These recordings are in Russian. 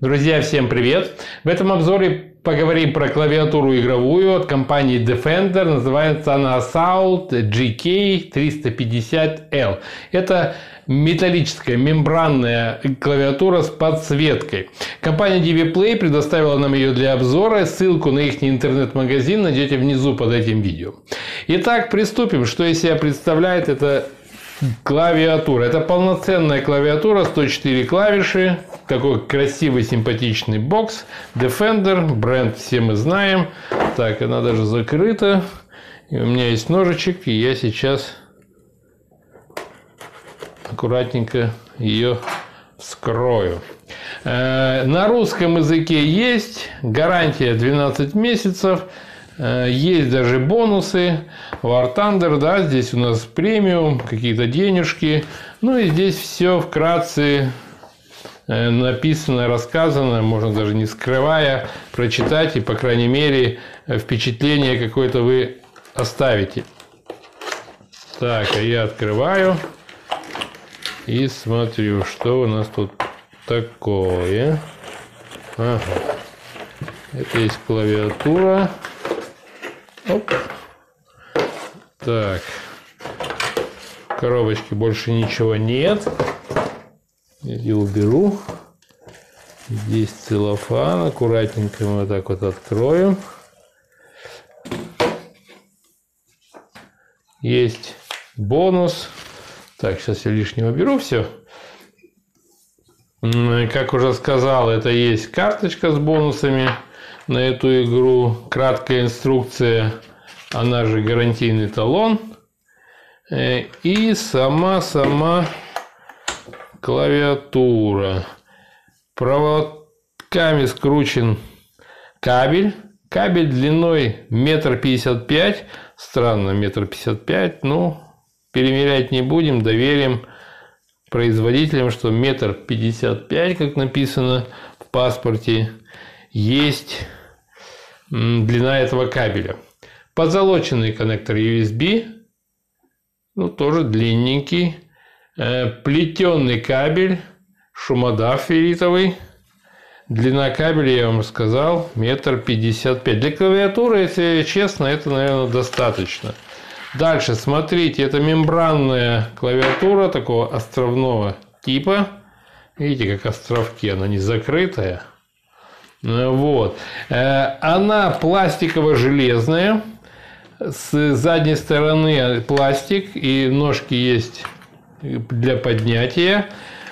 Друзья, всем привет! В этом обзоре поговорим про клавиатуру игровую от компании Defender. Называется она Assault GK350L. Это металлическая мембранная клавиатура с подсветкой. Компания DV Play предоставила нам ее для обзора. Ссылку на их интернет-магазин найдете внизу под этим видео. Итак, приступим. Что из себя представляет эта клавиатура? Это полноценная клавиатура, 104 клавиши, такой красивый, симпатичный бокс. Defender, бренд все мы знаем. Так, она даже закрыта. И у меня есть ножичек, и я сейчас аккуратненько ее вскрою. Э, на русском языке есть гарантия 12 месяцев. Э, есть даже бонусы. War Thunder, да, здесь у нас премиум, какие-то денежки. Ну и здесь все вкратце Э, написано, рассказано, можно даже не скрывая, прочитать и, по крайней мере, впечатление какое-то вы оставите. Так, а я открываю и смотрю, что у нас тут такое. Ага. Это есть клавиатура. Оп. Так. В коробочке больше ничего нет. Я уберу. Здесь целлофан. Аккуратненько мы вот так вот откроем. Есть бонус. Так, сейчас я лишнего уберу все. Как уже сказал, это есть карточка с бонусами на эту игру. Краткая инструкция, она же гарантийный талон. Э, и сама-сама клавиатура. Проводками скручен кабель. Кабель длиной метр пятьдесят пять. Странно, метр пятьдесят пять. Ну, перемерять не будем, доверим производителям, что метр пятьдесят пять, как написано в паспорте, есть длина этого кабеля. Позолоченный коннектор USB, ну, тоже длинненький. Э, плетенный кабель, шумодав ферритовый. Длина кабеля, я вам сказал, метр пятьдесят пять. Для клавиатуры, если честно, это, наверное, достаточно. Дальше, смотрите, это мембранная клавиатура такого островного типа. Видите, как островки, она не закрытая. Вот. Э, она пластиково-железная. С задней стороны пластик и ножки есть для поднятия.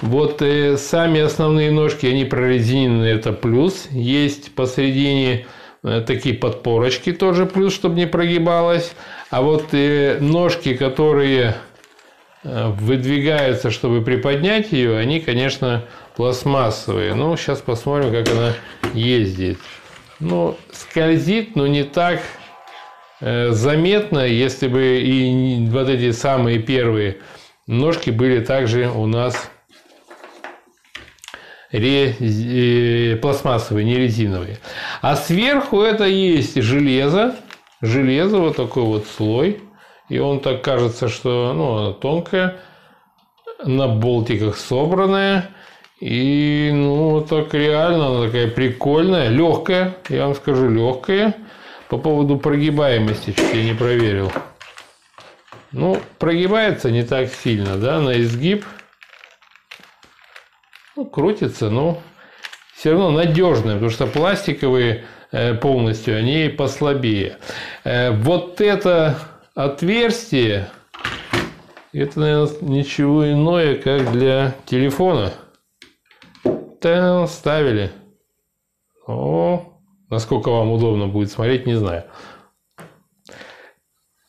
Вот э, сами основные ножки, они прорезиненные, это плюс. Есть посередине э, такие подпорочки, тоже плюс, чтобы не прогибалось. А вот ножки, которые выдвигаются, чтобы приподнять ее, они, конечно, пластмассовые. Ну, сейчас посмотрим, как она ездит. Ну, скользит, но не так заметно, если бы и вот эти самые первые Ножки были также у нас ре... Э, пластмассовые, не резиновые. А сверху это есть железо. Железо, вот такой вот слой. И он так кажется, что ну, она тонкая, на болтиках собранная. И ну так реально она такая прикольная, легкая, я вам скажу, легкая. По поводу прогибаемости, чуть я не проверил. Ну, прогибается не так сильно, да, на изгиб. Ну, крутится, но все равно надежная, потому что пластиковые э, полностью, они послабее. Э, вот это отверстие, это, наверное, ничего иное, как для телефона. Там ставили. О, насколько вам удобно будет смотреть, не знаю.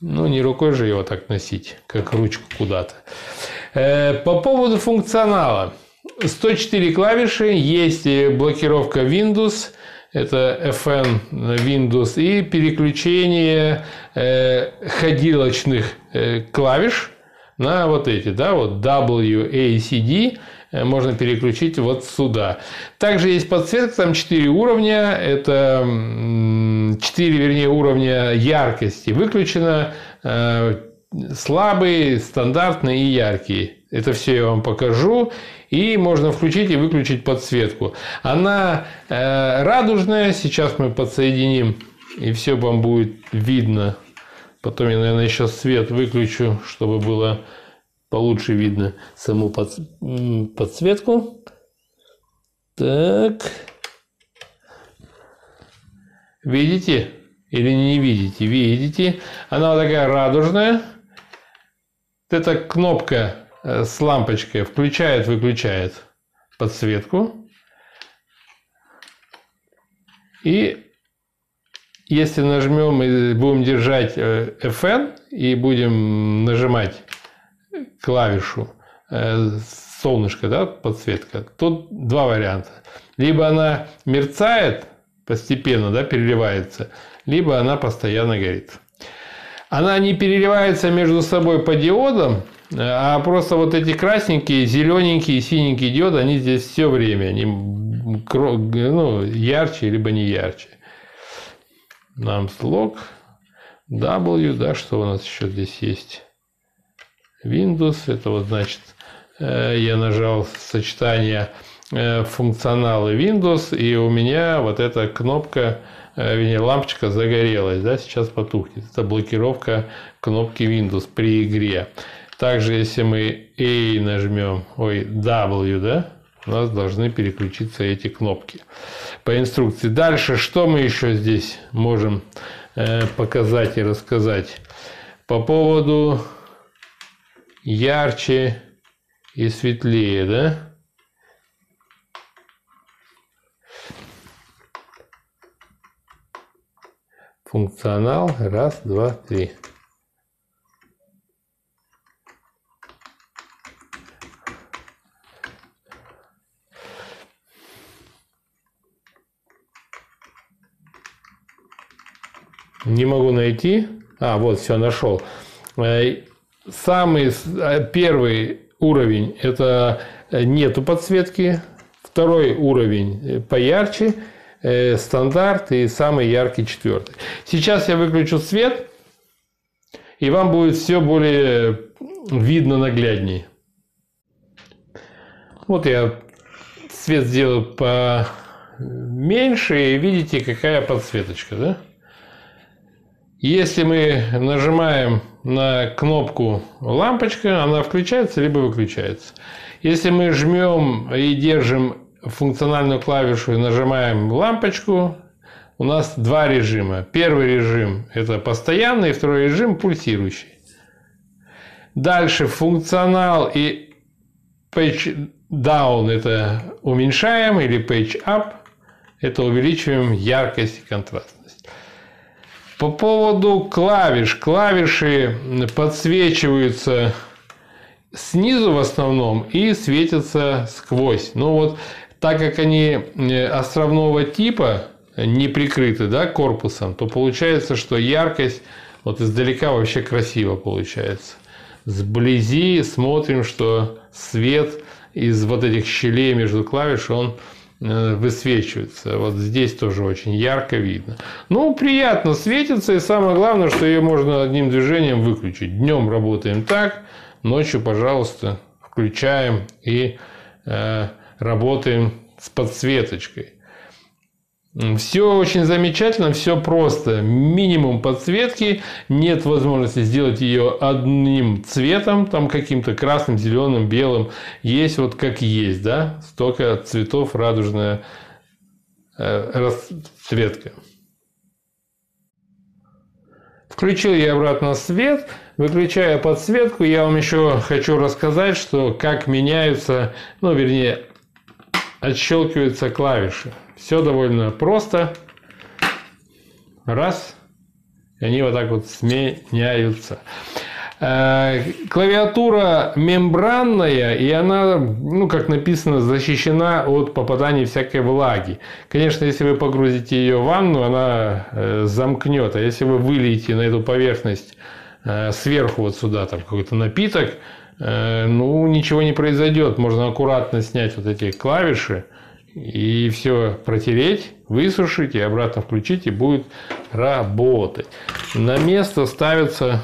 Ну, не рукой же его так носить, как ручку куда-то. Э, по поводу функционала. 104 клавиши, есть блокировка Windows, это FN Windows, и переключение э, ходилочных э, клавиш на вот эти, да, вот W, A, C, D, Э, можно переключить вот сюда. Также есть подсветка, там 4 уровня. Это 4, вернее, уровня яркости. Выключено э, слабый, стандартный и яркий. Это все я вам покажу. И можно включить и выключить подсветку. Она э, радужная. Сейчас мы подсоединим, и все вам будет видно. Потом я, наверное, еще свет выключу, чтобы было получше видно саму под, подсветку. Так. Видите? Или не видите? Видите? Она вот такая радужная. Вот эта кнопка с лампочкой включает-выключает подсветку. И если нажмем и будем держать э, FN и будем нажимать клавишу э, солнышко, да, подсветка, тут два варианта. Либо она мерцает постепенно, да, переливается, либо она постоянно горит. Она не переливается между собой по диодам, а просто вот эти красненькие, зелененькие, синенькие диоды, они здесь все время, они ну, ярче, либо не ярче. Нам слог W, да, что у нас еще здесь есть? Windows, это вот значит, э, я нажал сочетание э, функционала Windows, и у меня вот эта кнопка, э, вернее, лампочка загорелась, да, сейчас потухнет. Это блокировка кнопки Windows при игре. Также, если мы A нажмем, ой, W, да, у нас должны переключиться эти кнопки по инструкции. Дальше, что мы еще здесь можем показать и рассказать? По поводу ярче и светлее, да? Функционал. Раз, два, три. Не могу найти. А, вот, все, нашел. Э, Самый э, первый уровень – это э, нету подсветки. Второй уровень поярче, стандарт и самый яркий четвертый. Сейчас я выключу свет, и вам будет все более видно нагляднее. Вот я свет сделаю поменьше, и видите, какая подсветочка, да? Если мы нажимаем на кнопку лампочка, она включается либо выключается. Если мы жмем и держим функциональную клавишу и нажимаем лампочку, у нас два режима. Первый режим – это постоянный, второй режим – пульсирующий. Дальше функционал и page down – это уменьшаем, или page up – это увеличиваем яркость и контраст. По поводу клавиш. Клавиши подсвечиваются снизу в основном и светятся сквозь. Но вот так как они э, островного типа, не прикрыты да, корпусом, то получается, что яркость вот издалека вообще красиво получается. Сблизи смотрим, что свет из вот этих щелей между клавиш, он высвечивается. Вот здесь тоже очень ярко видно. Ну, приятно светится, и самое главное, что ее можно одним движением выключить. Днем работаем так, ночью, пожалуйста, включаем и э, работаем с подсветочкой. Все очень замечательно, все просто. Минимум подсветки, нет возможности сделать ее одним цветом, там каким-то красным, зеленым, белым. Есть вот как есть, да, столько цветов радужная э, расцветка. Включил я обратно свет, выключая подсветку, я вам еще хочу рассказать, что как меняются, ну, вернее, отщелкиваются клавиши. Все довольно просто. Раз. И они вот так вот сменяются. Э, клавиатура мембранная, и она, ну, как написано, защищена от попадания всякой влаги. Конечно, если вы погрузите ее в ванну, она э, замкнет. А если вы выльете на эту поверхность э, сверху вот сюда там какой-то напиток, ну, ничего не произойдет. Можно аккуратно снять вот эти клавиши, и все протереть, высушить и обратно включить, и будет работать. На место ставятся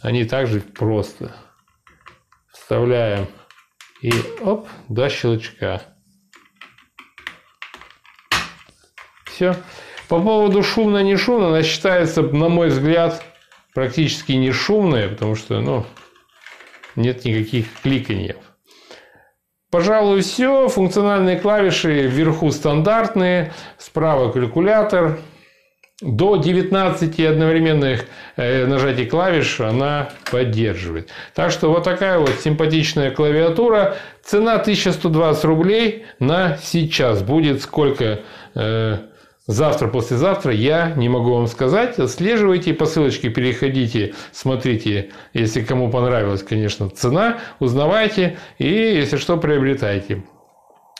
они также просто. Вставляем и оп, до щелчка. Все. По поводу шумно не шумно, она считается, на мой взгляд, практически не шумная, потому что, ну, нет никаких кликаний. Пожалуй, все. Функциональные клавиши вверху стандартные, справа калькулятор. До 19 одновременных э, нажатий клавиш она поддерживает. Так что вот такая вот симпатичная клавиатура. Цена 1120 рублей на сейчас. Будет сколько э, Завтра, послезавтра я не могу вам сказать. Отслеживайте по ссылочке, переходите, смотрите, если кому понравилась, конечно, цена, узнавайте и, если что, приобретайте.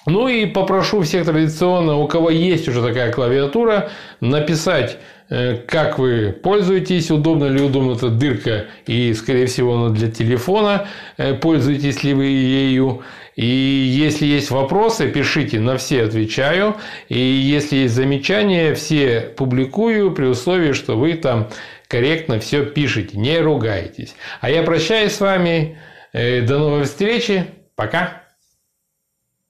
Ну и попрошу всех традиционно, у кого есть уже такая клавиатура, написать, как вы пользуетесь, удобно ли удобна эта дырка, и, скорее всего, она для телефона, э, пользуетесь ли вы ею, и если есть вопросы, пишите, на все отвечаю. И если есть замечания, все публикую при условии, что вы там корректно все пишете, не ругаетесь. А я прощаюсь с вами. Э, до новой встречи. Пока.